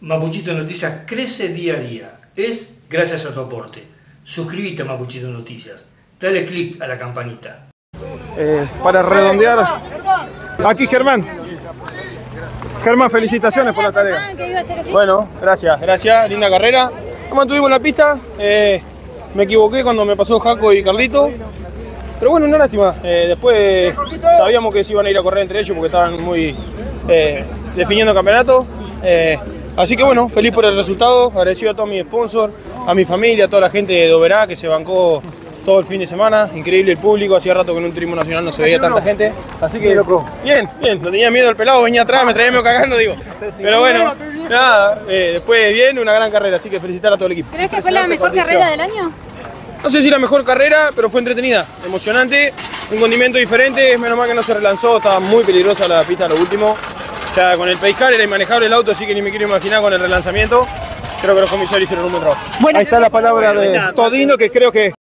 Mapuchito Noticias crece día a día. Es gracias a tu aporte. Suscríbete a Mapuchito Noticias. Dale click a la campanita. Eh, para redondear. Aquí Germán. Germán, felicitaciones por la tarea. Bueno, gracias, gracias, linda carrera. Nos mantuvimos en la pista. eh, me equivoqué cuando me pasó Jaco y Carlito. Pero bueno, una lástima. Eh, después sabíamos que se iban a ir a correr entre ellos porque estaban muy eh, definiendo campeonato. Así que bueno, feliz por el resultado. Agradecido a todos mis sponsors, a mi familia, a toda la gente de Doberá que se bancó todo el fin de semana. Increíble el público. Hacía rato que en un turismo nacional no se veía tanta gente. Así que bien, bien. No tenía miedo el pelado, venía atrás, me traía medio cagando, digo. Pero bueno, nada. eh, después bien, una gran carrera. Así que felicitar a todo el equipo. ¿Crees que fue la mejor carrera del año? No sé si la mejor carrera, pero fue entretenida, emocionante, un condimento diferente, es menos mal que no se relanzó, estaba muy peligrosa la pista a lo último. Con el Paiscar era inmanejable el auto, así que ni me quiero imaginar con el relanzamiento. Creo que los comisarios hicieron un buen trabajo. Ahí está la palabra de Todino, que creo que